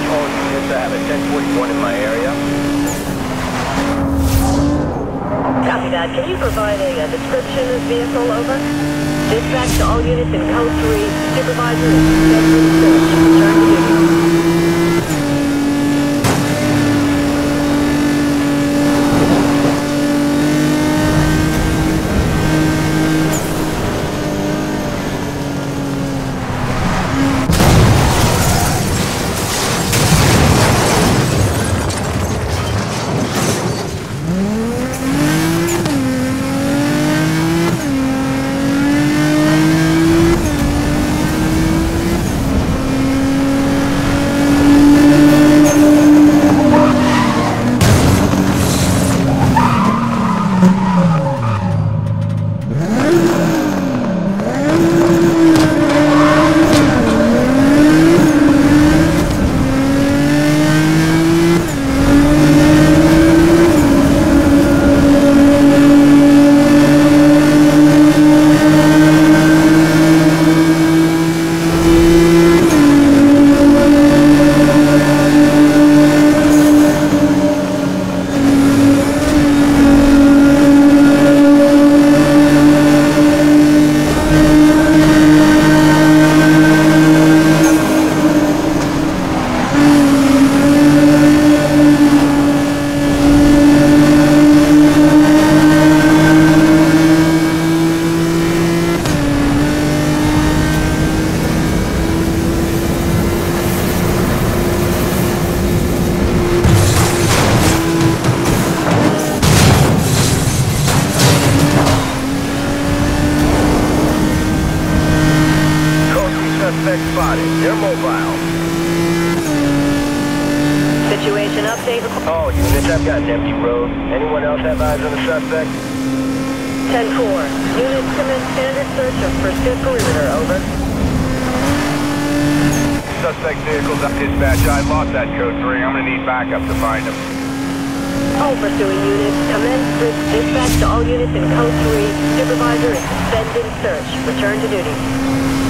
dispatch units. I have a 1041 in my area. Copy that. Can you provide a, a description of the vehicle? Over. Dispatch to all units in code 3. Supervisor is Oh, all units, I've got an empty road. Anyone else have eyes on the suspect? 10-4. Units commence standard search of pursuit perimeter, over. Suspect vehicle's up dispatch. I lost that code 3. I'm gonna need backup to find him. All pursuing units, commence with dispatch to all units in Code 3. Supervisor is suspending search. Return to duty.